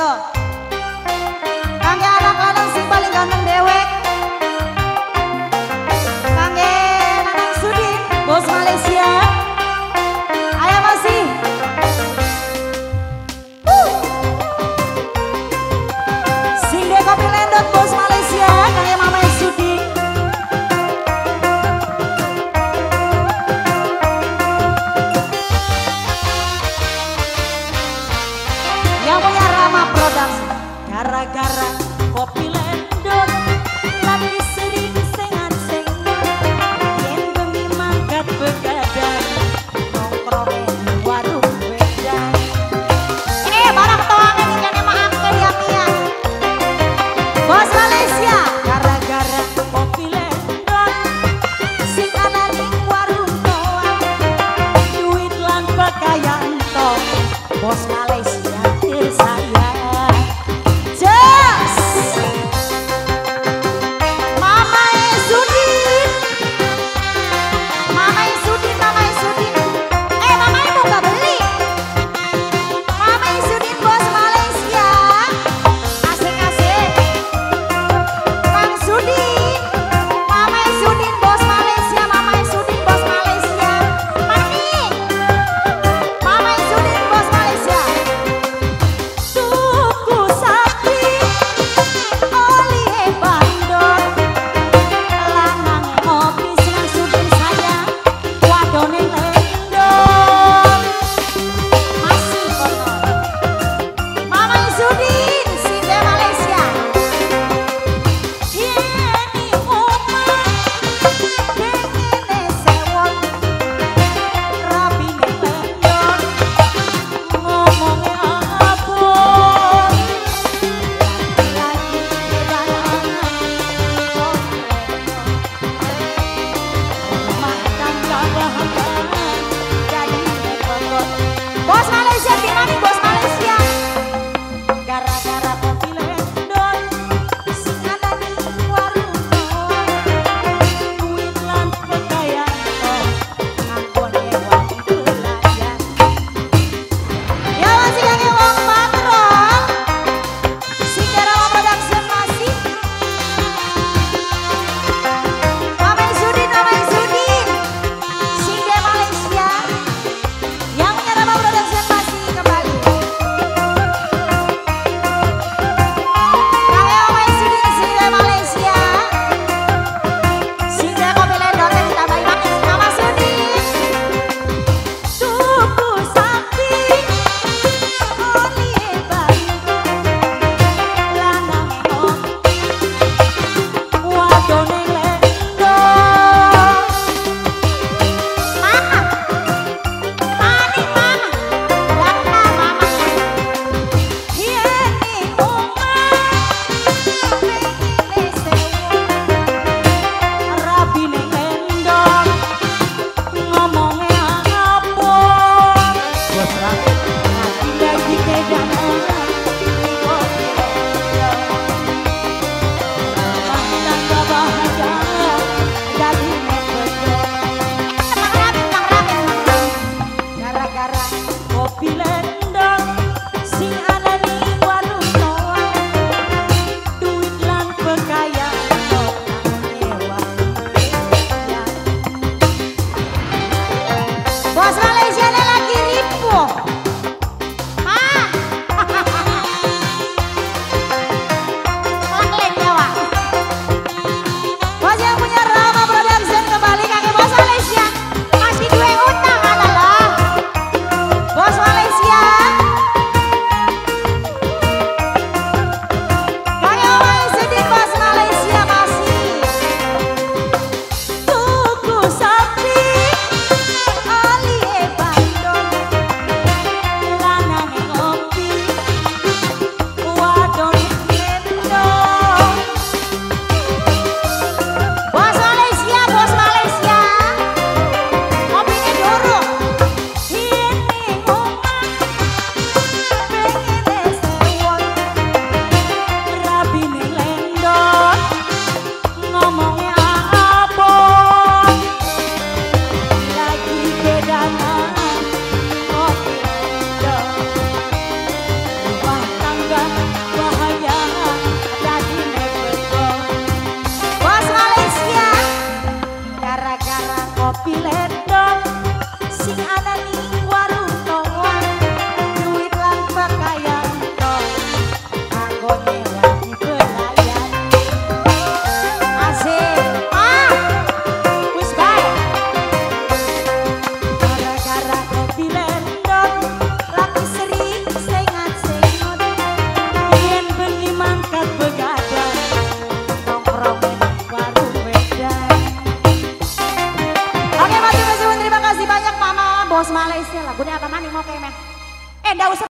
더 Aha. And I was